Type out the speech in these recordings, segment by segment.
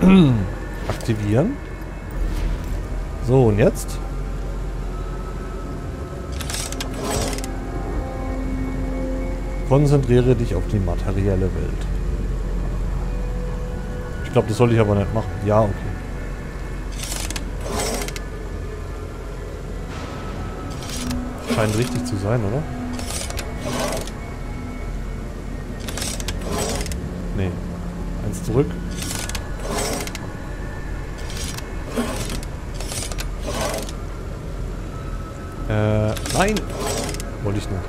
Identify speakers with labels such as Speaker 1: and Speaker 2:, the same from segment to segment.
Speaker 1: Aktivieren. So, und jetzt? Konzentriere dich auf die materielle Welt. Ich glaube, das soll ich aber nicht machen. Ja, okay. Scheint richtig zu sein, oder? Nee. Eins zurück. Äh, nein! Wollte ich nicht.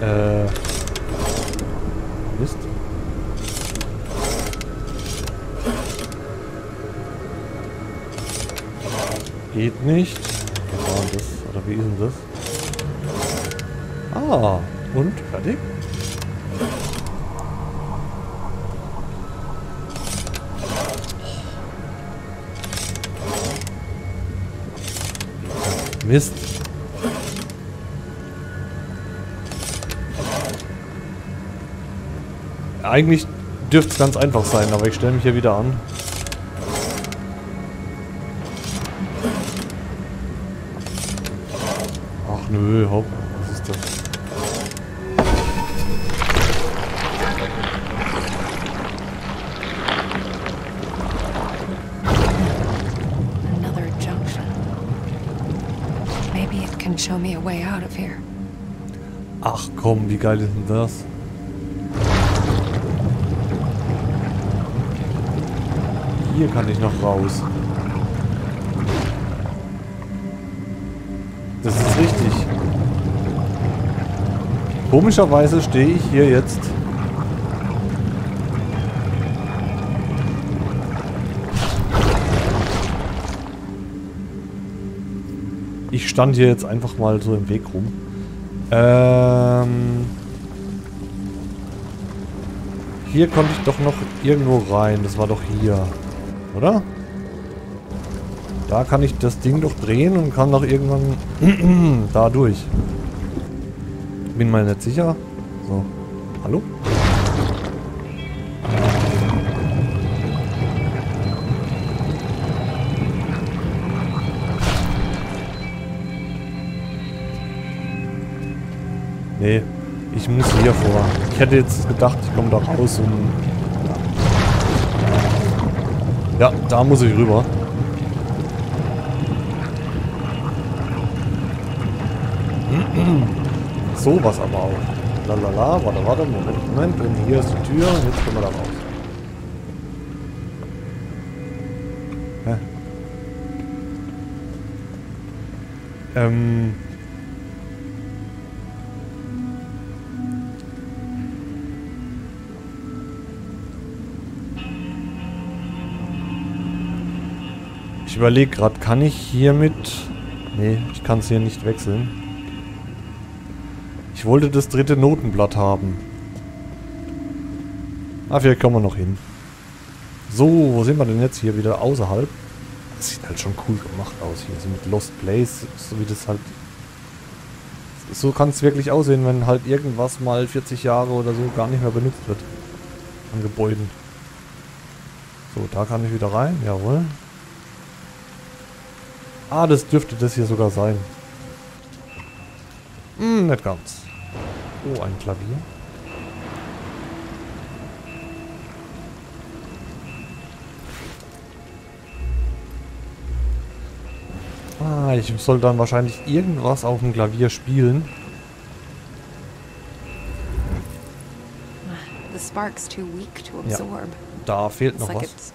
Speaker 1: Äh. Mist. Geht nicht. Was war das? Oder wie ist denn das? Ah, und? Fertig? Mist. Eigentlich dürfte es ganz einfach sein, aber ich stelle mich hier wieder an. Ach komm, wie geil ist denn das? Hier kann ich noch raus. Das ist richtig. Komischerweise stehe ich hier jetzt. Ich stand hier jetzt einfach mal so im Weg rum. Ähm... Hier konnte ich doch noch irgendwo rein. Das war doch hier. Oder? Da kann ich das Ding doch drehen und kann doch irgendwann da durch. Bin mal nicht sicher. So. Nee, ich muss hier vor. Ich hätte jetzt gedacht, ich komme da raus und... Ja, da muss ich rüber. So was aber auch. Lalala, warte, warte, Moment, Moment. Und hier ist die Tür und jetzt können wir da raus. Hä? Ähm... Ich überlege gerade, kann ich hiermit... Nee, ich kann es hier nicht wechseln. Ich wollte das dritte Notenblatt haben. Ah, vielleicht kommen wir noch hin. So, wo sind wir denn jetzt hier wieder außerhalb? Das sieht halt schon cool gemacht aus hier, so mit Lost Place, so wie das halt... So kann es wirklich aussehen, wenn halt irgendwas mal 40 Jahre oder so gar nicht mehr benutzt wird. An Gebäuden. So, da kann ich wieder rein, jawohl. Ah, das dürfte das hier sogar sein. Hm, nicht ganz. Oh, ein Klavier. Ah, ich soll dann wahrscheinlich irgendwas auf dem Klavier spielen.
Speaker 2: The spark's too weak to
Speaker 1: Ja.
Speaker 2: absorb.
Speaker 1: Da fehlt noch was.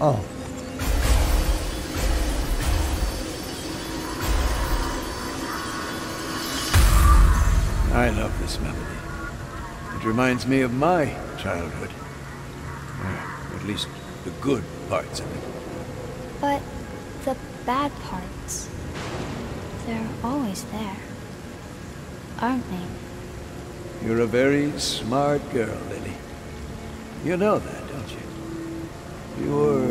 Speaker 2: It's missing something.
Speaker 1: Ah.
Speaker 3: I love this melody. It reminds me of my childhood. Or at least the good parts of it.
Speaker 4: But the bad parts, they're always there. Aren't they?
Speaker 3: You're a very smart girl, Lily. You know that, don't you? You're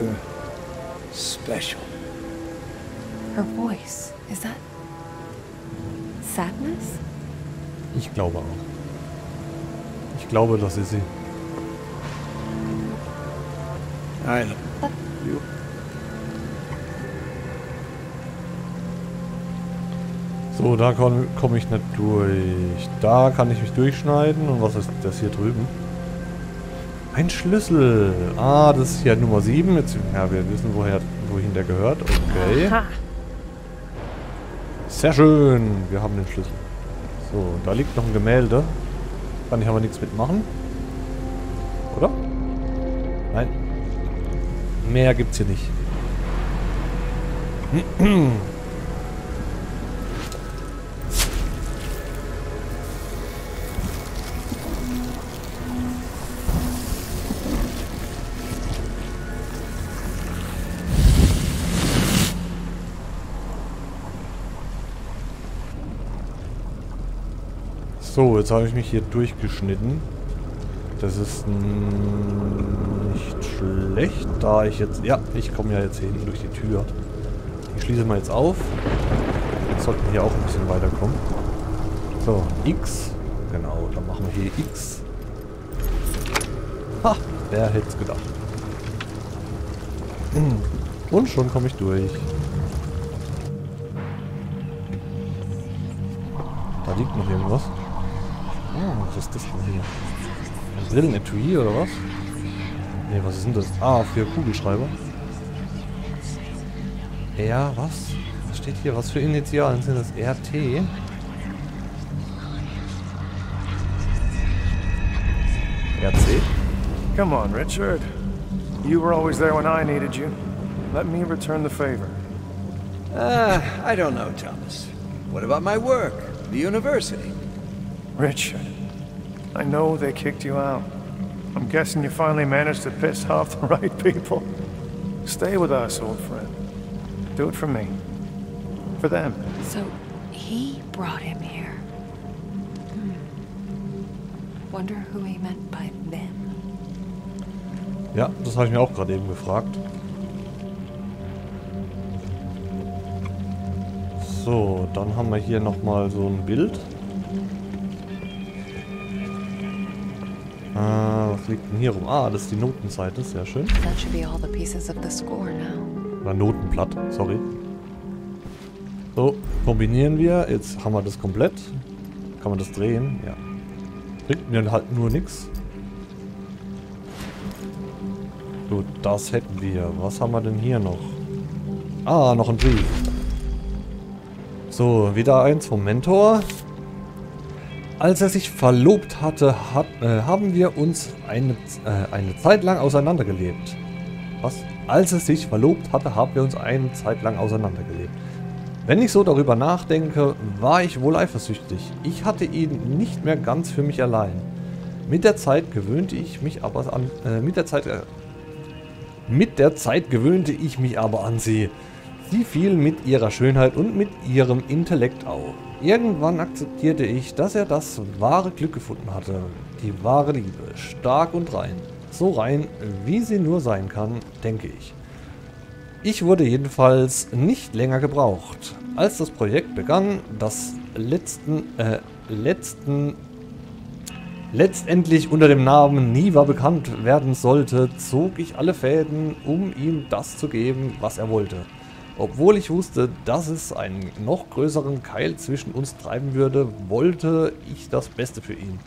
Speaker 3: special.
Speaker 2: Her voice. Is that sadness?
Speaker 1: Ich glaube auch. Ich glaube, das ist sie.
Speaker 3: Love you.
Speaker 1: So, da komme komm ich nicht durch. Da kann ich mich durchschneiden. Und was ist das hier drüben? Ein Schlüssel. Ah, das ist hier Nummer 7. Jetzt, ja, wir wissen, woher, wohin der gehört. Okay.
Speaker 2: Aha.
Speaker 1: Sehr schön. Wir haben den Schlüssel. So, da liegt noch ein Gemälde. Kann ich aber nichts mitmachen. Oder? Nein. Mehr gibt's hier nicht. Jetzt habe ich mich hier durchgeschnitten. Das ist nicht schlecht, da ich jetzt... Ja, ich komme ja jetzt hier hinten durch die Tür. Die schließen wir jetzt auf. Jetzt sollten wir hier auch ein bisschen weiterkommen. So, X. Genau, dann machen wir hier X. Ha, wer hätte es gedacht. Und schon komme ich durch. Da liegt noch irgendwas. Was ist das denn hier? Ein Brillenetui oder was? Ne, was ist denn das? Ah, für Kugelschreiber. R, was? Was steht hier? Was für Initialen sind das? RT? RC?
Speaker 5: Come on, Richard. You were always there when I needed you. Let me return the favor.
Speaker 3: Uh, I don't know, Thomas. What about my work? The university?
Speaker 5: Richard, I know they kicked you out. I'm guessing you finally managed to piss off the right people. Stay with us, old friend. Do it for me. For them.
Speaker 2: So he brought him here. Hmm. Wonder who he meant by them.
Speaker 1: Ja, das habe ich mir auch gerade eben gefragt. So, dann haben wir hier nochmal so ein Bild. Was liegt denn hier rum? Ah, das ist die Notenseite, sehr schön. Oder Notenblatt, sorry. So, kombinieren wir. Jetzt haben wir das komplett. Kann man das drehen? Ja. Bringt mir halt nur nichts. Gut, das hätten wir. Was haben wir denn hier noch? Ah, noch ein Brief. So, wieder eins vom Mentor. Als er sich verlobt hatte, hat, äh, haben wir uns eine, äh, eine Zeit lang auseinandergelebt. Was? Als er sich verlobt hatte, haben wir uns eine Zeit lang auseinandergelebt. Wenn ich so darüber nachdenke, war ich wohl eifersüchtig. Ich hatte ihn nicht mehr ganz für mich allein. Mit der Zeit gewöhnte ich mich aber an, äh, mit der Zeit, äh, mit der Zeit gewöhnte ich mich aber an sie. Sie fiel mit ihrer Schönheit und mit ihrem Intellekt auf. Irgendwann akzeptierte ich, dass er das wahre Glück gefunden hatte. Die wahre Liebe. Stark und rein. So rein, wie sie nur sein kann, denke ich. Ich wurde jedenfalls nicht länger gebraucht. Als das Projekt begann, das letzten, äh, letzten, letztendlich unter dem Namen Niva bekannt werden sollte, zog ich alle Fäden, um ihm das zu geben, was er wollte. Obwohl ich wusste, dass es einen noch größeren Keil zwischen uns treiben würde, wollte ich das Beste für ihn.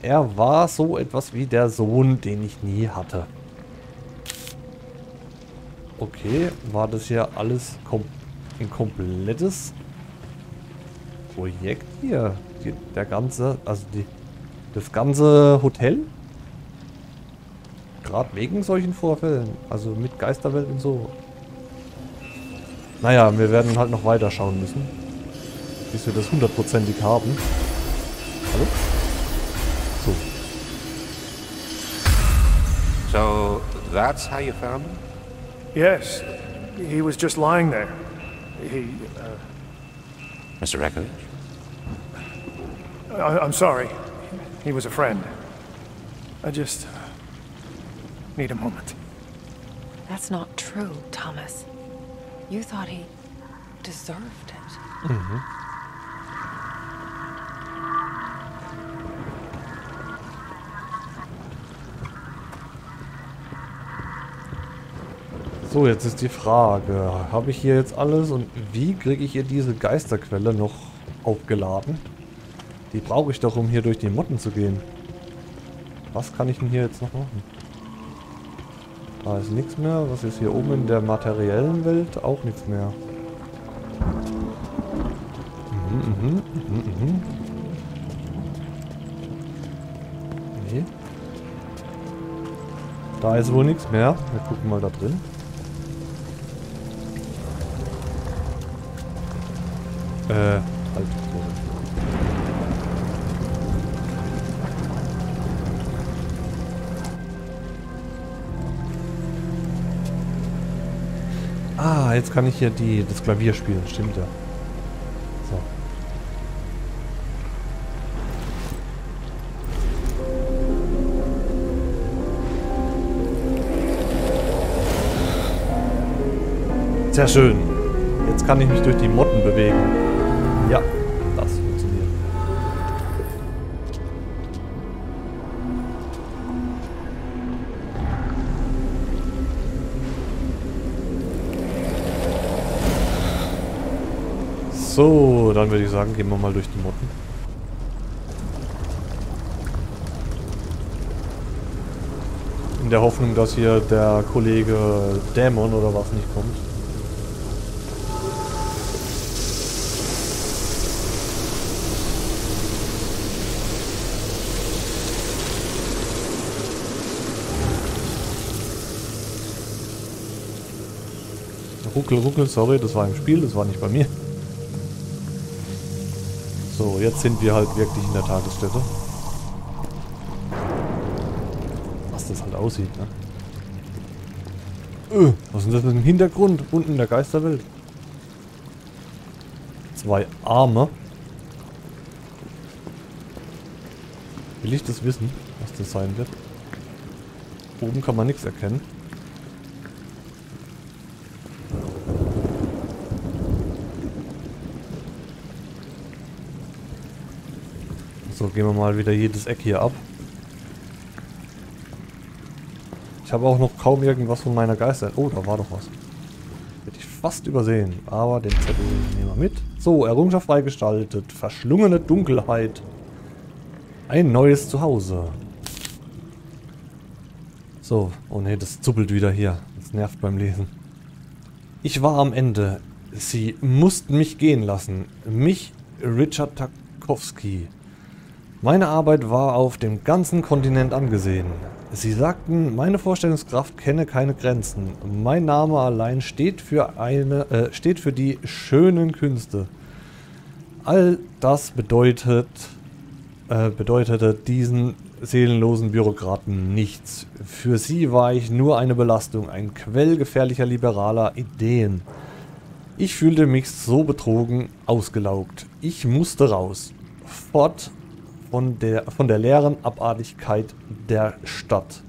Speaker 1: Er war so etwas wie der Sohn, den ich nie hatte. Okay, war das hier alles kom ein komplettes Projekt hier? Die, der ganze, also die, das ganze Hotel? Gerade wegen solchen Vorfällen, also mit Geisterwelt und so. Naja, wir werden halt noch weiter schauen müssen. Bis wir das hundertprozentig haben. Hallo? So.
Speaker 6: So that's how you found him?
Speaker 5: Yes, he was just lying there. He. Uh,
Speaker 6: Mr. Eckledge?
Speaker 5: I, I'm sorry. He was a friend. I just. need a moment.
Speaker 2: That's not true, Thomas. You thought he deserved it.
Speaker 1: So, jetzt ist die Frage. Habe ich hier jetzt alles und wie kriege ich hier diese Geisterquelle noch aufgeladen? Die brauche ich doch, um hier durch die Motten zu gehen. Was kann ich denn hier jetzt noch machen? Da ist nichts mehr. Was ist hier oben in der materiellen Welt? Auch nichts mehr. Mhm, mhm, mhm, mhm. Nee. Da ist wohl nichts mehr. Wir gucken mal da drin. Äh, jetzt kann ich hier die, das Klavier spielen, stimmt ja. So. Sehr schön. Jetzt kann ich mich durch die Motten bewegen. Ja, So, dann würde ich sagen, gehen wir mal durch die Motten. In der Hoffnung, dass hier der Kollege Dämon oder was nicht kommt. Ruckel, ruckel, sorry, das war im Spiel, das war nicht bei mir. So, jetzt sind wir halt wirklich in der Tagesstätte. Was das halt aussieht, ne? Öh, was ist das mit dem Hintergrund? Unten in der Geisterwelt. Zwei Arme. Will ich das wissen, was das sein wird? Oben kann man nichts erkennen. Gehen wir mal wieder jedes Eck hier ab. Ich habe auch noch kaum irgendwas von meiner Geister... Oh, da war doch was. Hätte ich fast übersehen. Aber den Zettel nehmen wir mit. So, Errungenschaft freigestaltet. Verschlungene Dunkelheit. Ein neues Zuhause. So, oh ne, das zuppelt wieder hier. Das nervt beim Lesen. Ich war am Ende. Sie mussten mich gehen lassen. Mich, Richard Tarkowski. Meine Arbeit war auf dem ganzen Kontinent angesehen. Sie sagten, meine Vorstellungskraft kenne keine Grenzen. Mein Name allein steht für eine, äh, steht für die schönen Künste. All das bedeutet, äh, bedeutete diesen seelenlosen Bürokraten nichts. Für sie war ich nur eine Belastung, ein Quell gefährlicher liberaler Ideen. Ich fühlte mich so betrogen, ausgelaugt. Ich musste raus. Fort von der, von der leeren Abartigkeit der Stadt.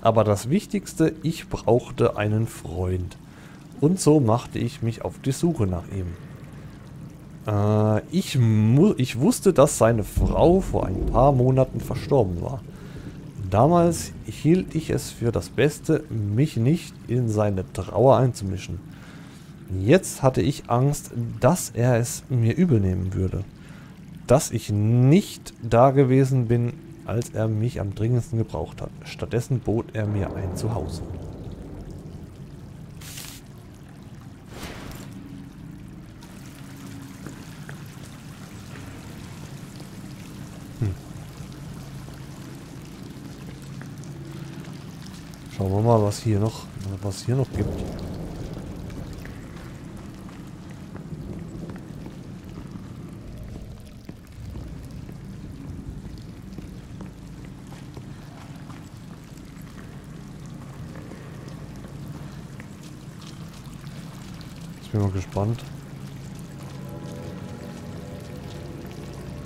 Speaker 1: Aber das Wichtigste, ich brauchte einen Freund. Und so machte ich mich auf die Suche nach ihm. Äh, ich, ich wusste, dass seine Frau vor ein paar Monaten verstorben war. Damals hielt ich es für das Beste, mich nicht in seine Trauer einzumischen. Jetzt hatte ich Angst, dass er es mir übel nehmen würde dass ich nicht da gewesen bin, als er mich am dringendsten gebraucht hat. Stattdessen bot er mir ein Zuhause. Hm. Schauen wir mal, was hier noch, was hier noch gibt. Gespannt.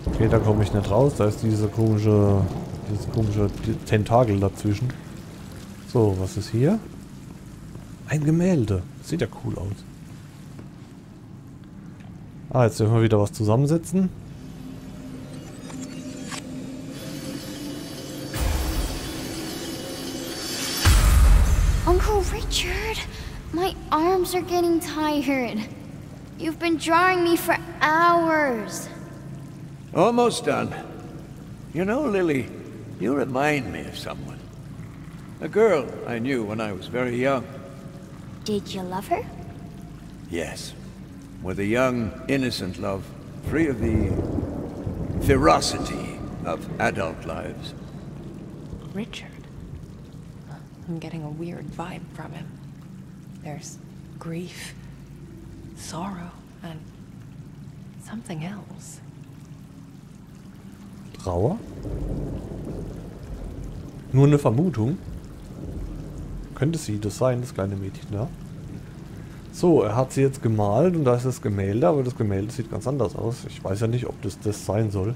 Speaker 1: Okay, da komme ich nicht raus. Da ist diese komische, dieses komische Tentakel dazwischen. So, was ist hier? Ein Gemälde. Sieht ja cool aus. Ah, jetzt dürfen wir wieder was zusammensetzen.
Speaker 4: Arms are getting tired. You've been drawing me for hours.
Speaker 3: Almost done. You know, Lily, you remind me of someone. A girl I knew when I was very young.
Speaker 4: Did you love her?
Speaker 3: Yes. With a young, innocent love, free of the ferocity of adult lives.
Speaker 2: Richard. I'm getting a weird vibe from him. There's grief, sorrow, and something else.
Speaker 1: Trauer? Nur eine Vermutung. Könnte sie das sein, das kleine Mädchen da? So, er hat sie jetzt gemalt und da ist das Gemälde, aber das Gemälde sieht ganz anders aus. Ich weiß ja nicht, ob das das sein soll.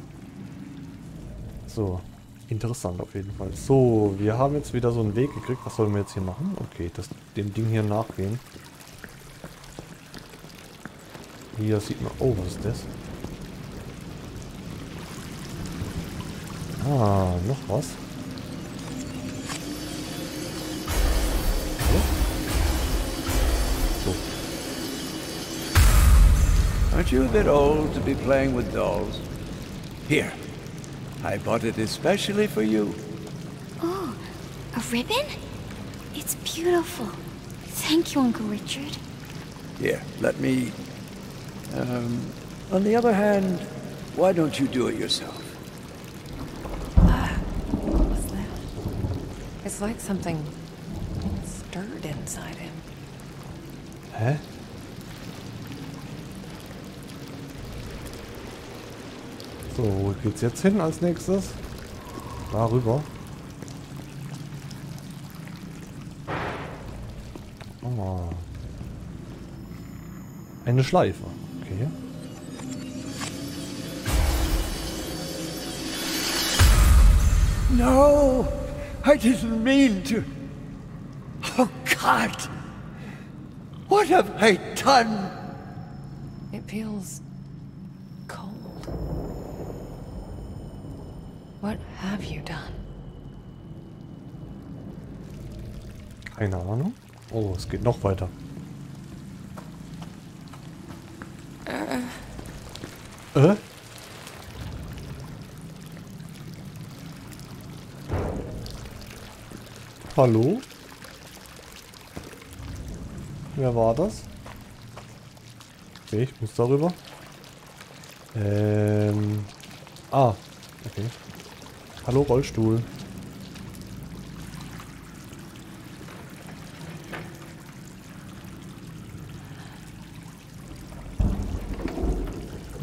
Speaker 1: So, interessant auf jeden Fall. So, wir haben jetzt wieder so einen Weg gekriegt. Was sollen wir jetzt hier machen? Okay, das, dem Ding hier nachgehen. Hier sieht man... Oh, was ist das? Ah, noch was. So.
Speaker 3: Aren't you a bit old to be playing with dolls? Here. I bought it especially for you.
Speaker 4: Oh, a ribbon? It's beautiful. Thank you, Uncle Richard.
Speaker 3: Here, let me... Um, on the other hand, why don't you do it yourself?
Speaker 2: What was that? It's like something stirred inside him.
Speaker 1: Hä? So, wo geht's jetzt hin als nächstes? Darüber. Oh. Eine Schleife. Okay.
Speaker 3: No! I didn't mean to. Oh, God! What have I done?
Speaker 2: It feels cold. What have you done?
Speaker 1: Keine Ahnung. Oh, es geht noch weiter. Äh? Hallo? Wer war das? Okay, ich muss darüber. Ähm. Ah, okay. Hallo Rollstuhl.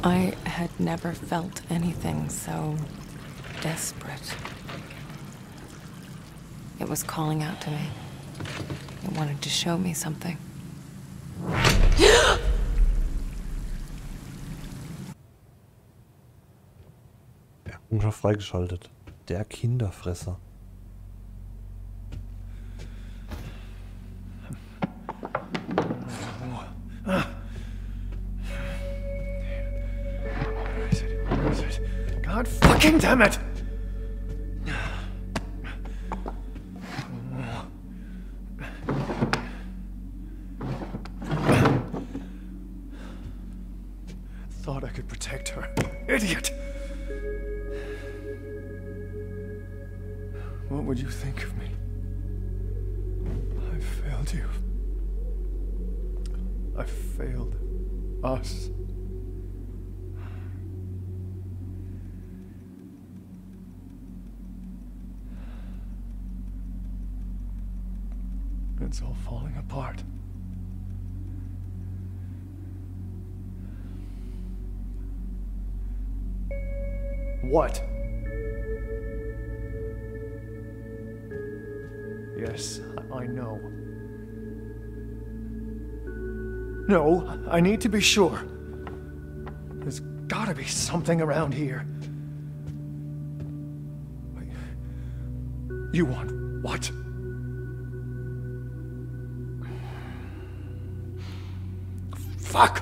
Speaker 2: I had never felt anything so desperate. It was calling out to me. It wanted to show me something.
Speaker 1: Errungenschaft freigeschaltet. Der Kinderfresser.
Speaker 5: It's all falling apart. What? Yes, I- know. No, I need to be sure. There's gotta be something around here. You want what? Fuck.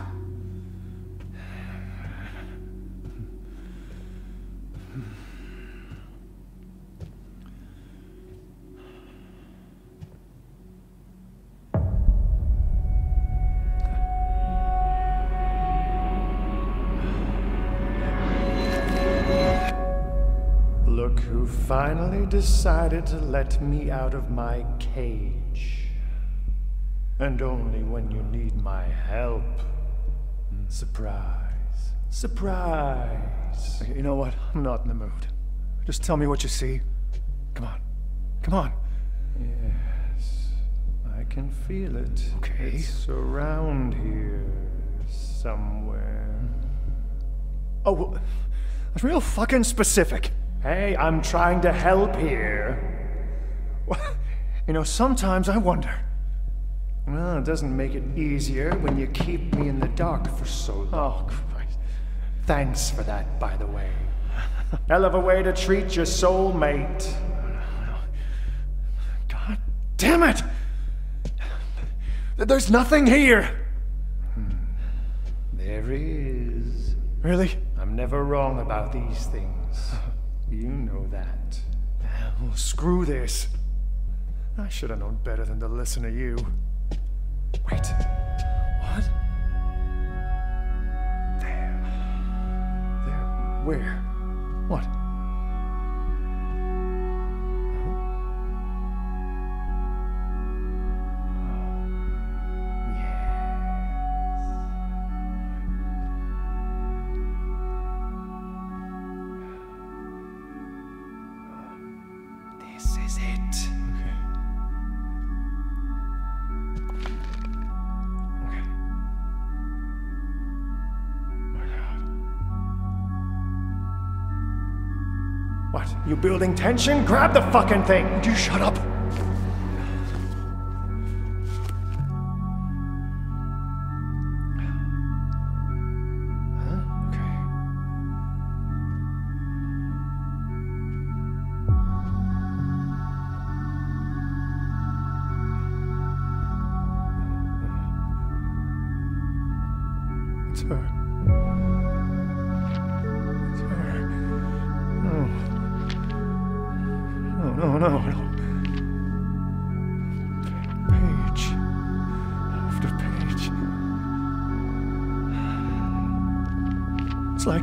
Speaker 5: Look who finally decided to let me out of my cage. And only when you need my help. Surprise. Surprise. You know what? I'm not in the mood. Just tell me what you see. Come on. Come on. Yes. I can feel it.
Speaker 7: Okay.
Speaker 5: It's around here somewhere. Oh, well, that's real fucking specific. Hey, I'm trying to help here. You know, sometimes I wonder. Well, it doesn't make it easier when you keep me in the dark for so long. Oh, Christ. Thanks for that, by the way. Hell of a way to treat your soulmate. God damn it! There's nothing here! Hmm. There is. Really? I'm never wrong about these things. You know that. Well, screw this. I should have known better than to listen to you. Wait. What? There. There. Where? What? What? You building tension? Grab the fucking thing! Would you shut up?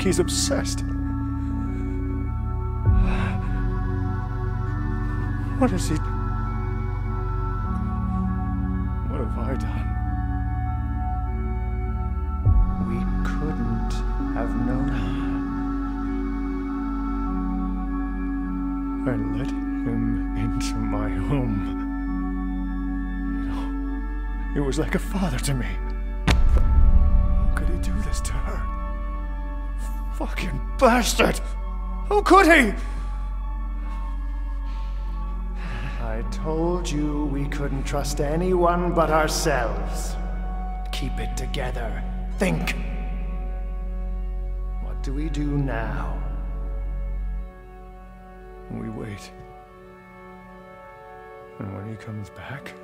Speaker 5: Like he's obsessed. What is he? What have I done? We couldn't have known. I let him into my home. You know, He was like a father to me. How could he do this to her? Fucking bastard! How could he? I told you we couldn't trust anyone but ourselves. Keep it together. Think. What do we do now? We wait. And when he comes back,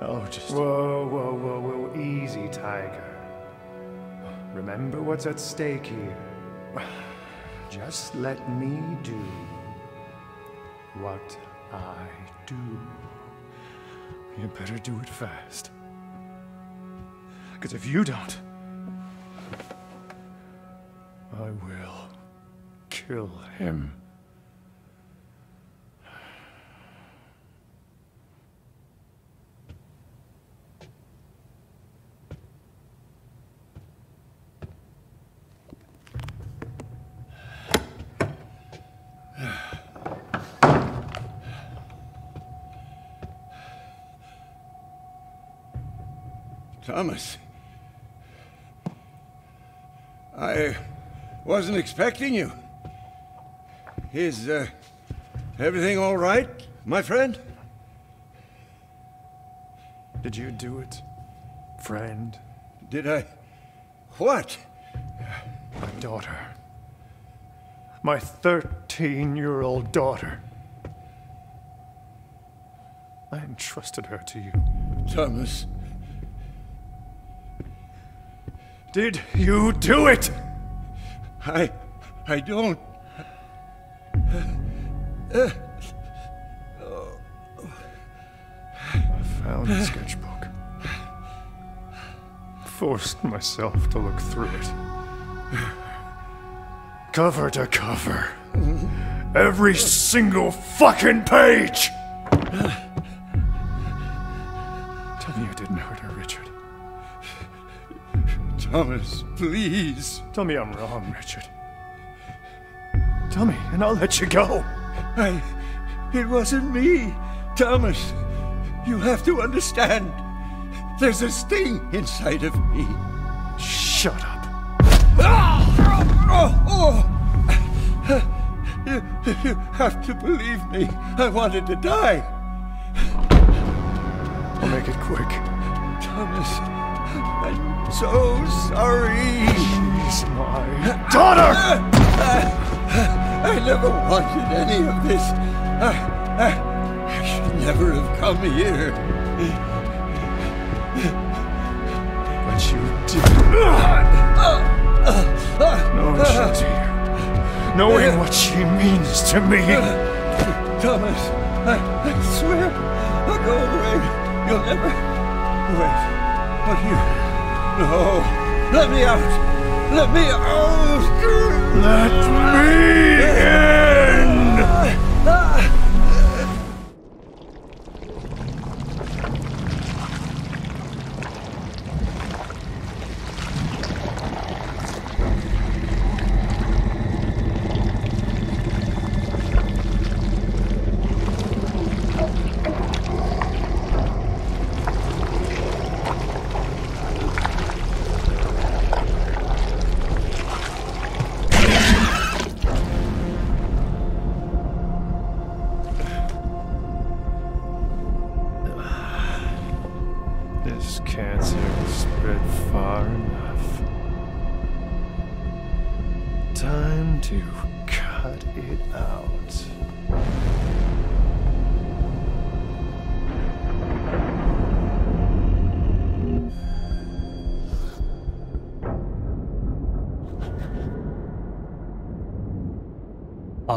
Speaker 5: I'll just. Whoa, whoa, whoa, whoa. Easy, Tiger. Remember what's at stake here. Just let me do what I do. You better do it fast. Because if you don't, I will kill him.
Speaker 3: Thomas. I wasn't expecting you. Is uh, everything all right, my friend?
Speaker 5: Did you do it, friend?
Speaker 3: Did I? What?
Speaker 5: My daughter. My 13 year old daughter. I entrusted her to you.
Speaker 3: Thomas.
Speaker 5: Did you do it?
Speaker 3: I. I don't.
Speaker 5: I found the sketchbook. Forced myself to look through it. Cover to cover. Every single fucking page!
Speaker 3: Thomas, please.
Speaker 5: Tell me I'm wrong, Richard. Tell me, and I'll let you go.
Speaker 3: I. It wasn't me. Thomas, you have to understand. There's a sting inside of me.
Speaker 5: Shut up.
Speaker 3: You, you have to believe me. I wanted to die.
Speaker 5: I'll make it quick.
Speaker 3: Thomas, I'm so sorry.
Speaker 5: She's my daughter!
Speaker 3: I never wanted any of this. I, I, I should never have come here.
Speaker 5: But you did. Uh, uh, Knowing she's here. Knowing what she means to me.
Speaker 3: Thomas, I, I swear I'll go away. You'll never. Wait. But you. No. Let me out. Let me out.
Speaker 5: Let me in!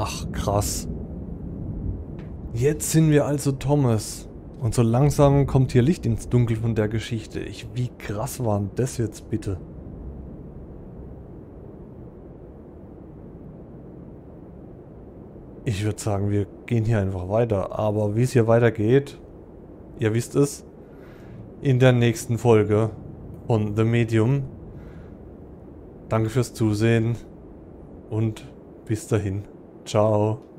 Speaker 1: Ach, krass. Jetzt sind wir also Thomas. Und so langsam kommt hier Licht ins Dunkel von der Geschichte. Ich, wie krass war denn das jetzt bitte? Ich würde sagen, wir gehen hier einfach weiter. Aber wie es hier weitergeht, ihr wisst es, in der nächsten Folge von The Medium. Danke fürs Zusehen und bis dahin. Ciao.